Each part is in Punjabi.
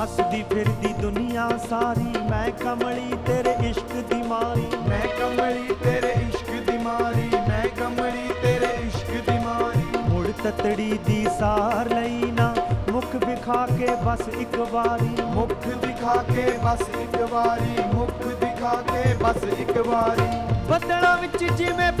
ਹੱਸਦੀ ਫਿਰਦੀ ਦੁਨੀਆ ਸਾਰੀ ਮੈਂ ਕਮਲੀ ਤੇਰੇ ਇਸ਼ਕ ਦੀ ਮਾਰੀ। ਮੈਂ ਕਮਲੀ ਤੇਰੇ ਇਸ਼ਕ ਦੀ ਮਾਰੀ ਮੈਂ ਕਮਲੀ ਤੇਰੇ ਇਸ਼ਕ ਦੀ ਮਾਰੀ। ਮੁੜ ਤਤੜੀ ਦੀ ਸਾਰ ਲਈ ਨਾ ਮੁਖ ਵਿਖਾ ਕੇ ਬਸ ਇੱਕ ਵਾਰੀ। ਮੁਖ ਦਿਖਾ ਕੇ ਬਸ ਇੱਕ ਵਾਰੀ ਮੁਖ ਦਿਖਾ ਕੇ ਬਸ ਇੱਕ ਵਾਰੀ। ਬੱਦਲਾਂ ਵਿੱਚ ਜਿਵੇਂ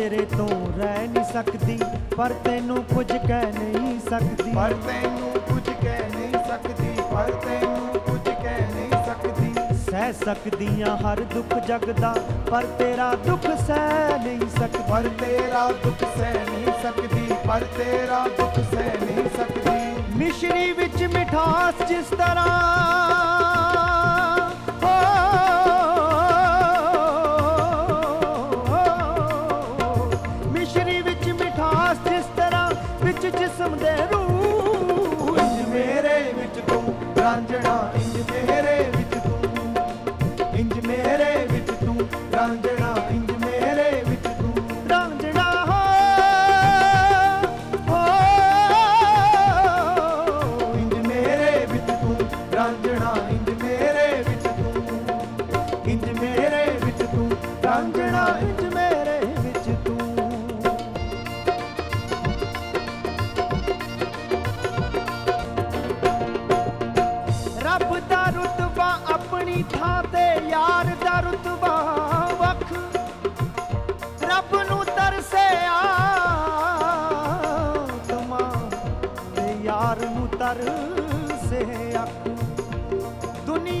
ਤੇਰੇ ਤੋਂ ਰਹਿ ਨਹੀਂ ਸਕਦੀ ਪਰ ਤੈਨੂੰ ਕੁਝ ਕਹਿ ਨਹੀਂ ਸਕਦੀ। ਪਰ ਤੈਨੂੰ ਕੁਝ ਕਹਿ ਨਹੀਂ ਸਕਦੀ ਪਰ ਤੈਨੂੰ ਕੁਝ ਕਹਿ ਨਹੀਂ ਸਕਦੀ। ਸਹਿ ਸਕਦੀਆਂ ਹਰ ਦੁੱਖ ਜਗ ਦਾ ਪਰ ਤੇਰਾ ਦੁੱਖ ਸਹਿ ਨਹੀਂ ਸਕਦੀ। ਪਰ ਤੇਰਾ ਦੁੱਖ ਸਹਿ ਨਹੀਂ ਸਕਦੀ ਪਰ ਤੇਰਾ ਦੁੱਖ ਸਹਿ ਨਹੀਂ ਸਕਦੀ। ਮਿਸ਼ਰੀ ਵਿੱਚ ਮਿਠਾਸ ਜਿਸ ਤਰ੍ਹਾਂ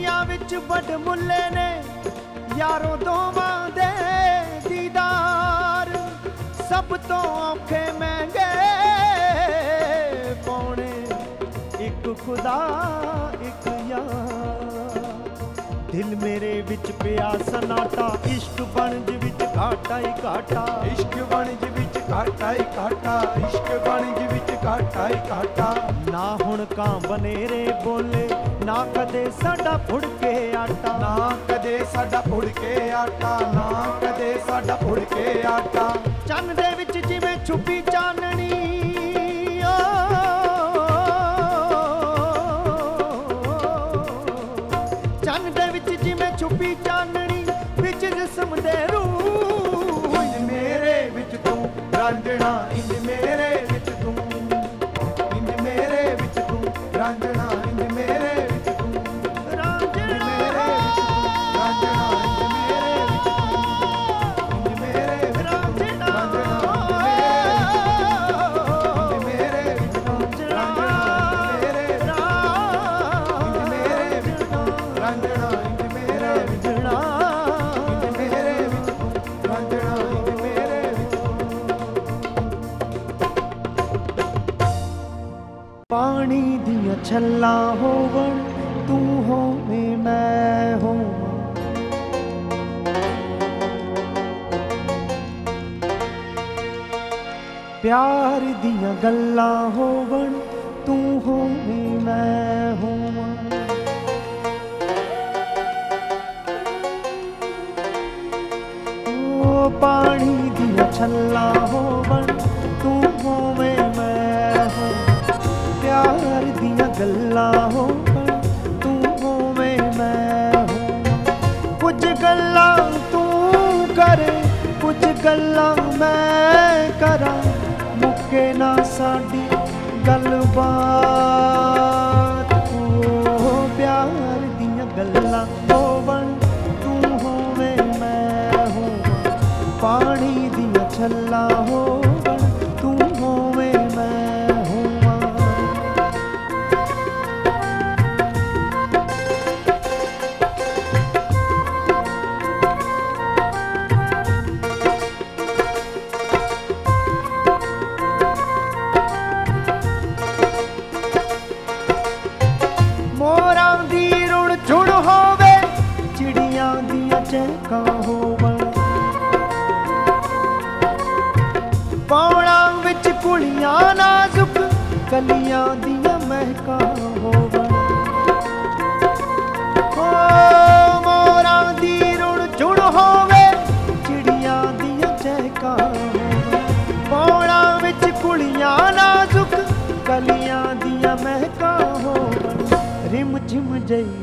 ਦੁਨੀਆ ਵਿੱਚ ਵੱਡ ਮੁੱਲੇ ਨੇ, ਯਾਰੋ ਦੋਵਾਂ ਦੇ ਦੀਦਾਰ। ਸਭ ਤੋਂ ਔਖੇ ਮਹਿੰਗੇ ਪਾਉਣੇ ਇੱਕ ਖੁਦਾ, ਇੱਕ ਯਾਰ। ਦਿਲ ਮੇਰੇ ਵਿੱਚ ਪਿਆ ਸਨਾਟਾ, ਇਸ਼ਕ ਬਣਜ ਵਿੱਚ ਘਾਟਾ ਹੀ ਘਾਟਾ। ਇਸ਼ਕ ਵਣਜ ਵਿੱਚ ਘਾਟਾ ਹੀ ਘਾਟਾ ਇਸ਼ਕ ਵਣਜ ਵਿੱਚ ਘਾਟਾ ਹੀ ਘਾਟਾ। ਨਾ ਹੁਣ ਕਾਂ ਬਨੇਰੇ ਬੋਲੇ ਨਾ ਕਦੇ ਸਾਡਾ ਫੁੜ ਕੇ ਆਟਾ। ਨਾ ਕਦੇ ਸਾਡਾ ਫੁੜ ਕੇ ਆਟਾ ਨਾ ਕਦੇ ਸਾਡਾ ਫੁੜ ਕੇ ਆਟਾ। ਚੰਨ ਦੇ ਵਿੱਚ ਜਿਵੇਂ ਛੁਪੀ ਚਾਨਣੀ ਚੰਨ ਦੇ ਵਿੱਚ ਜਿਵੇਂ ਛੁਪੀ ਚਾਨਣੀ ਵਿੱਚ ਜਿਸਮ ਦੇ ਰੂਹ। ਮੇਰੇ ਵਿੱਚ ਤੂੰ ਰਾਂਝਣਾ ਇੰਜ ਮੇਰੇ ਛੱਲਾਂ ਹੋਵਣ, ਤੂੰ ਹੋਵੇਂ, ਮੈਂ ਹੋਵਾਂ। ਪਿਆਰ ਦੀਆਂ ਗੱਲਾਂ ਹੋਵਣ, ਤੂੰ ਹੋਵੇਂ, ਮੈਂ ਹੋਵਾਂ। ਪਾਣੀ ਦੀਆਂ ਛੱਲਾਂ ਹੋਵਣ ਗੱਲਾਂ ਮੈਂ ਕਰਾਂ, ਮੁੱਕੇ ਨਾ ਸਾਡੀ ਗੱਲਬਾਤ। ਓ ਪਿਆਰ ਦੀਆਂ ਗੱਲਾਂ ਹੋਵਣ, ਤੂੰ ਹੋਵੇਂ ਮੈਂ ਹੋਵਾਂ, ਪਾਣੀ ਦੀਆਂ ਛੱਲਾਂ ਹੋ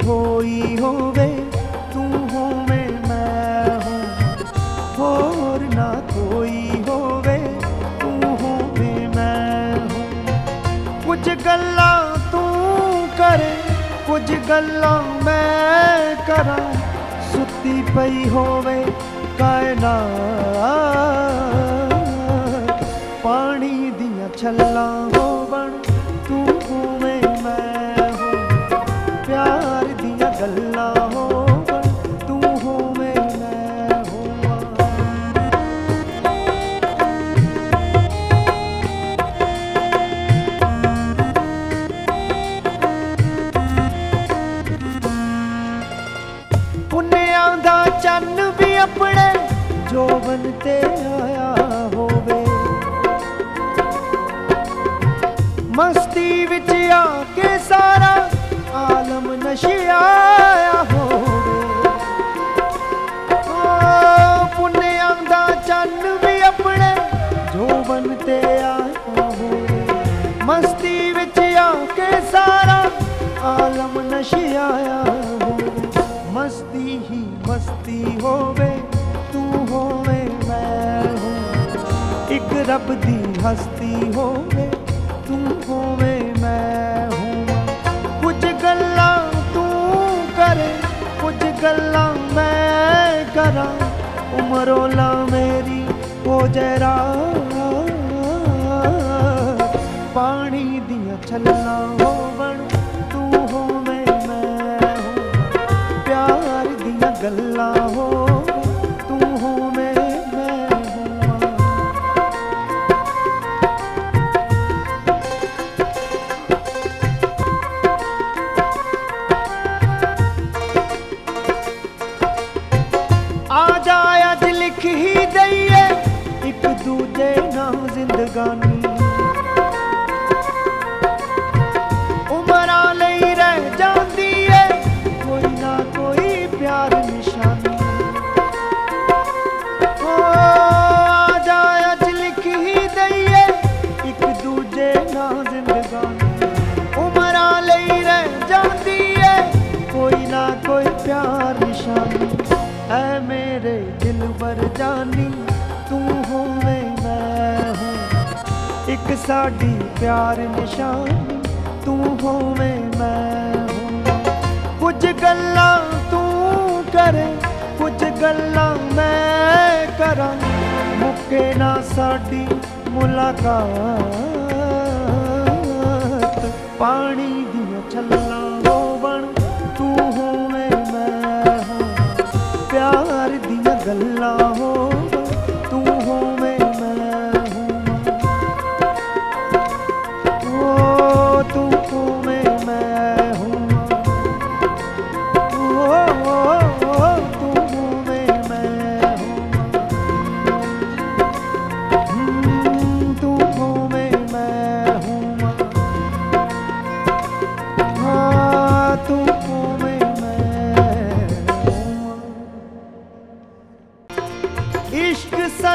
ਹੋਈ ਹੋਵੇ, ਤੂੰ ਹੋਵੇਂ, ਮੈਂ ਹੂੰ ਹੋਰ ਨਾ ਕੋਈ ਹੋਵੇ, ਤੂੰ ਹੋਵੇਂ, ਮੈਂ ਹੂੰ ਕੁਝ ਗੱਲਾਂ ਤੂੰ ਕਰੇ, ਕੁਝ ਗੱਲਾਂ ਮੈਂ ਕਰਾਂ। ਸੁੱਤੀ ਪਈ ਹੋਵੇ ਕਾਇਨਾਤ, ਪਾਣੀ ਦੀਆਂ ਛੱਲਾਂ ਮਸਤੀ ਵਿੱਚ ਆ ਕੇ ਸਾਰਾ ਆਲਮ ਨਸ਼ਿਆਇਆ ਹੋਵੇ। ਓ ਪੁੰਨਿਆਂ ਦਾ ਚੰਨ ਵੀ ਆਪਣੇ ਜੋਬਨ ਤੇ ਆਇਆ ਹੋਵੇ। ਮਸਤੀ ਵਿੱਚ ਆ ਕੇ ਸਾਰਾ ਆਲਮ ਨਸ਼ਿਆਇਆ ਹੋਵੇ। ਮਸਤੀ ਹੀ ਮਸਤੀ ਹੋਵੇ, ਤੂੰ ਹੋਵੇ ਮੈਂ ਹਾਂ ਇੱਕ ਰੱਬ ਦੀ ਹਸਤੀ ਹੋਵੇ। ਤੂੰ ਹੋਵੇ ਮੈਂ ਹਾਂ ਕੁਝ ਗੱਲਾਂ ਤੂੰ ਕਰੇ ਕੁਝ ਗੱਲਾਂ ਮੈਂ ਕਰਾਂ ਉਮਰੋਲਾ ਮੇਰੀ ਹੋ ਜਰਾ ਪਾਣੀ ਦੀਆਂ ਛੱਲਾਂ ਹੋਵਣ ਇੱਕ ਸਾਡੀ ਪਿਆਰ ਨਿਸ਼ਾਨੀ, ਤੂੰ ਹੋਵੇਂ ਮੈਂ ਹਾਂ ਕੁਝ ਗੱਲਾਂ ਤੂੰ ਕਰੇ, ਕੁਝ ਗੱਲਾਂ ਮੈਂ ਕਰਾਂ। ਮੁੱਕੇ ਨਾ ਸਾਡੀ ਮੁਲਾਕਾਤ, ਪਾਣੀ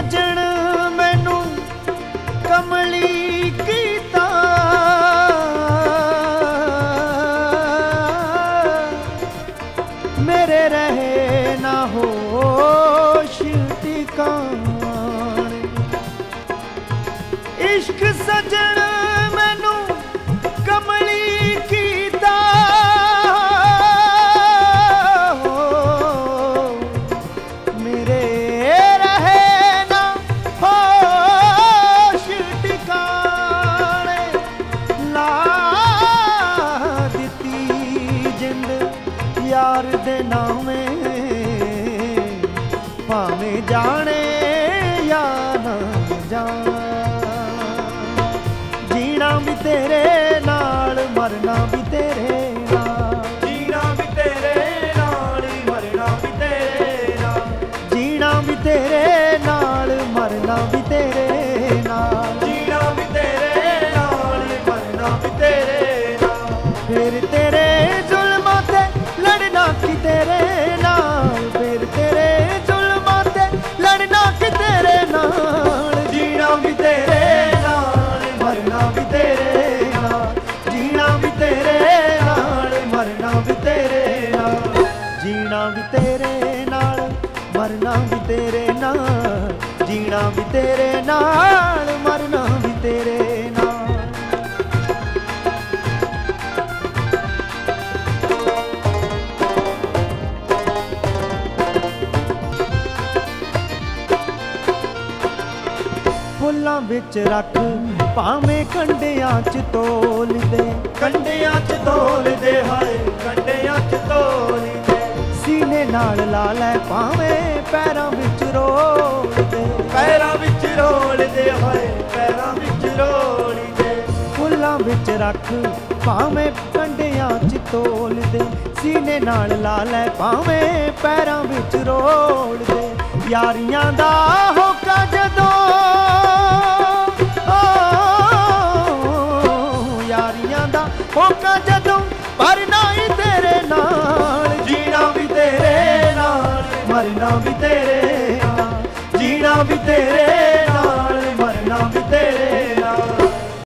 ਇਸ਼ਕ ਜਾਣੇ ਯਾ ਨਾ ਜੀਣਾ। ਵੀ ਤੇਰੇ ਨਾਲ ਮਰਨਾ ਵੀ ਤੇਰੇ ਨਾਲ। ਜੀਣਾ ਵੀ ਤੇਰੇ ਨਾਲ ਮਰਨਾ ਵੀ ਤੇਰੇ ਨਾਲ। ਜੀਣਾ ਵੀ ਤੇਰੇ ਨਾਲ ਮਰਨਾ ਵੀ ਤੇਰੇ ਨਾਲ। ਜੀਣਾ ਵੀ ਤੇਰੇ ਨਾਲ ਮਰਨਾ ਵੀ ਤੇਰੇ ਨਾਲ। ਫਿਰ ਤੇ ਨਾਲ, ਮਰਨਾ ਵੀ ਤੇਰੇ ਨਾਲ, ਜੀਣਾ ਵੀ ਤੇਰੇ ਨਾਲ, ਮਰਨਾ ਵੀ ਤੇਰੇ ਨਾਲ। ਫੁੱਲਾਂ ਵਿੱਚ ਰੱਖ, ਭਾਵੇਂ ਕੰਡਿਆਂ 'ਚ ਤੋਲ ਦੇ। ਕੰਡਿਆਂ 'ਚ ਤੋਲ ਦੇ ਹਾਏ, ਕੰਡਿਆਂ 'ਚ ਤੋਲ ਸੀਨੇ ਨਾਲ ਲਾ ਲੈ ਭਾਵੇਂ ਪੈਰਾਂ ਵਿੱਚ ਰੋਲ ਦੇ। ਪੈਰਾਂ ਵਿੱਚ ਰੋਲਦੇ ਹਾਏ ਪੈਰਾਂ ਵਿੱਚ ਰੋਲਦੇ ਫੁੱਲਾਂ ਵਿੱਚ ਰੱਖ ਭਾਵੇਂ ਕੰਡਿਆਂ 'ਚ ਤੋਲ ਦੇ। ਸੀਨੇ ਨਾਲ ਲਾ ਲੈ ਭਾਵੇਂ ਪੈਰਾਂ ਵਿੱਚ ਰੋਲ ਦੇ। ਯਾਰੀਆਂ ਦਾ